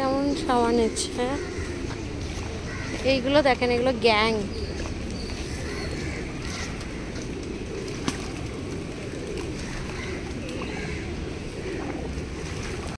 কেমন সাবান হচ্ছে হ্যাঁ? এইগুলো দেখেন এগুলো গ্যাং।